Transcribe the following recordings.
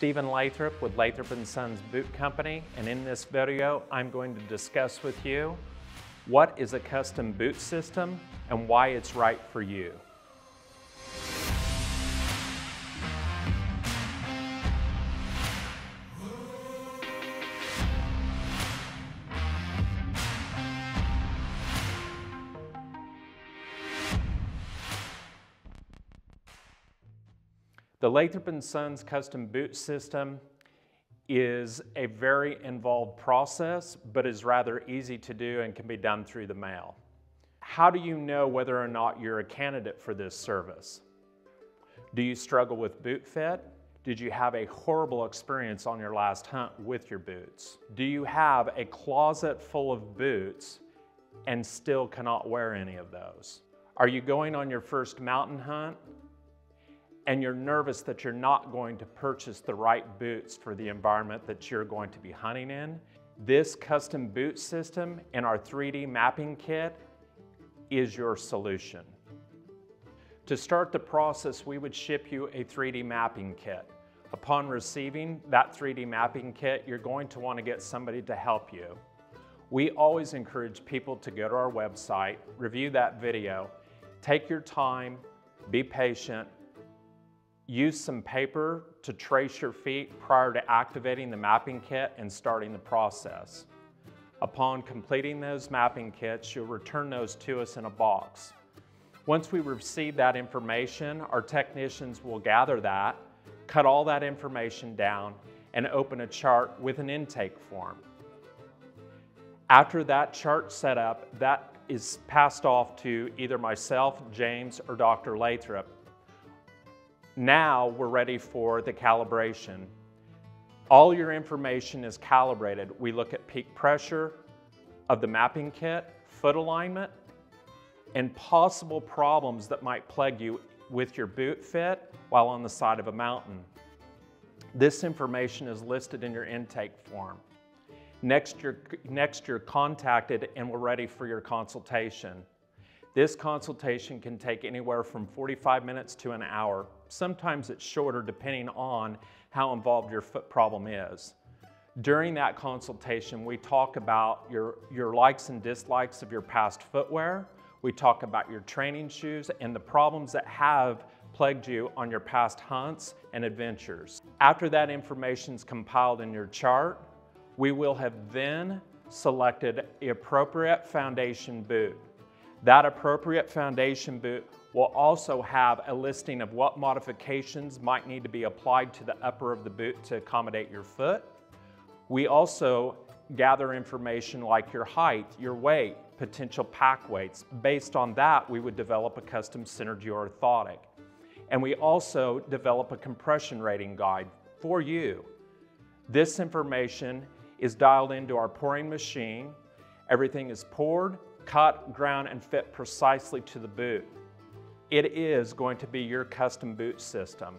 Stephen Lathrop with Lathrop & Sons Boot Company, and in this video, I'm going to discuss with you what is a custom boot system and why it's right for you. The Lathrop & Sons custom boot system is a very involved process, but is rather easy to do and can be done through the mail. How do you know whether or not you're a candidate for this service? Do you struggle with boot fit? Did you have a horrible experience on your last hunt with your boots? Do you have a closet full of boots and still cannot wear any of those? Are you going on your first mountain hunt and you're nervous that you're not going to purchase the right boots for the environment that you're going to be hunting in, this custom boot system and our 3D mapping kit is your solution. To start the process, we would ship you a 3D mapping kit. Upon receiving that 3D mapping kit, you're going to want to get somebody to help you. We always encourage people to go to our website, review that video, take your time, be patient, Use some paper to trace your feet prior to activating the mapping kit and starting the process. Upon completing those mapping kits, you'll return those to us in a box. Once we receive that information, our technicians will gather that, cut all that information down, and open a chart with an intake form. After that chart set up, that is passed off to either myself, James, or Dr. Lathrop now we're ready for the calibration. All your information is calibrated. We look at peak pressure of the mapping kit, foot alignment, and possible problems that might plague you with your boot fit while on the side of a mountain. This information is listed in your intake form. Next you're, next you're contacted and we're ready for your consultation. This consultation can take anywhere from 45 minutes to an hour. Sometimes it's shorter depending on how involved your foot problem is. During that consultation, we talk about your, your likes and dislikes of your past footwear. We talk about your training shoes and the problems that have plagued you on your past hunts and adventures. After that information is compiled in your chart, we will have then selected the appropriate foundation boot. That appropriate foundation boot will also have a listing of what modifications might need to be applied to the upper of the boot to accommodate your foot. We also gather information like your height, your weight, potential pack weights. Based on that, we would develop a custom Synergy orthotic. And we also develop a compression rating guide for you. This information is dialed into our pouring machine. Everything is poured, cut, ground, and fit precisely to the boot. It is going to be your custom boot system.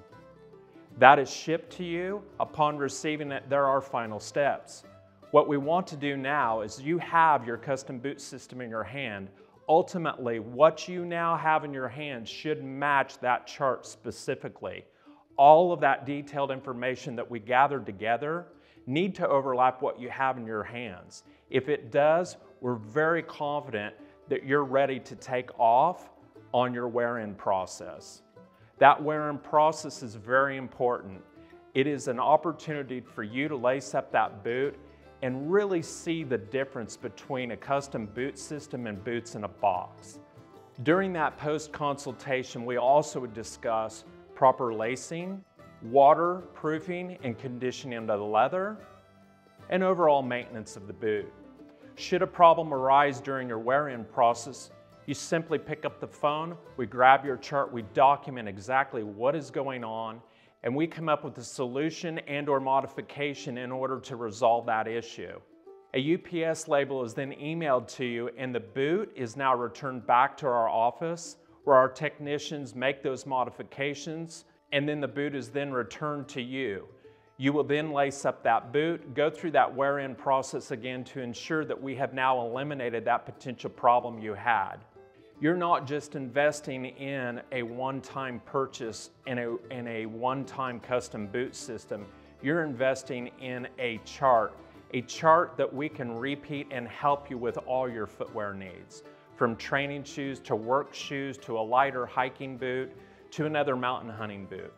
That is shipped to you. Upon receiving it, there are final steps. What we want to do now is you have your custom boot system in your hand. Ultimately, what you now have in your hand should match that chart specifically. All of that detailed information that we gathered together need to overlap what you have in your hands. If it does, we're very confident that you're ready to take off on your wear-in process. That wear-in process is very important. It is an opportunity for you to lace up that boot and really see the difference between a custom boot system and boots in a box. During that post-consultation, we also would discuss proper lacing, waterproofing and conditioning of the leather, and overall maintenance of the boot. Should a problem arise during your wear-in process, you simply pick up the phone, we grab your chart, we document exactly what is going on, and we come up with a solution and or modification in order to resolve that issue. A UPS label is then emailed to you and the boot is now returned back to our office where our technicians make those modifications and then the boot is then returned to you. You will then lace up that boot, go through that wear-in process again to ensure that we have now eliminated that potential problem you had. You're not just investing in a one-time purchase and a, in a one-time custom boot system. You're investing in a chart, a chart that we can repeat and help you with all your footwear needs. From training shoes to work shoes to a lighter hiking boot to another mountain hunting boot.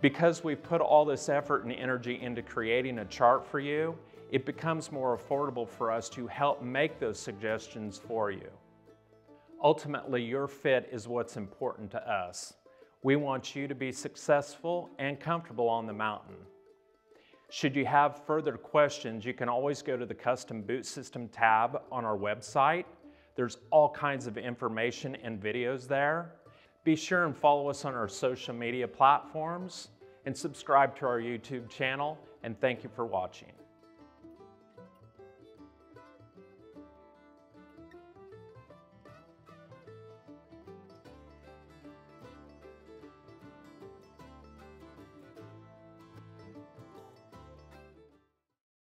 Because we've put all this effort and energy into creating a chart for you, it becomes more affordable for us to help make those suggestions for you. Ultimately, your fit is what's important to us. We want you to be successful and comfortable on the mountain. Should you have further questions, you can always go to the Custom Boot System tab on our website. There's all kinds of information and videos there. Be sure and follow us on our social media platforms and subscribe to our YouTube channel, and thank you for watching.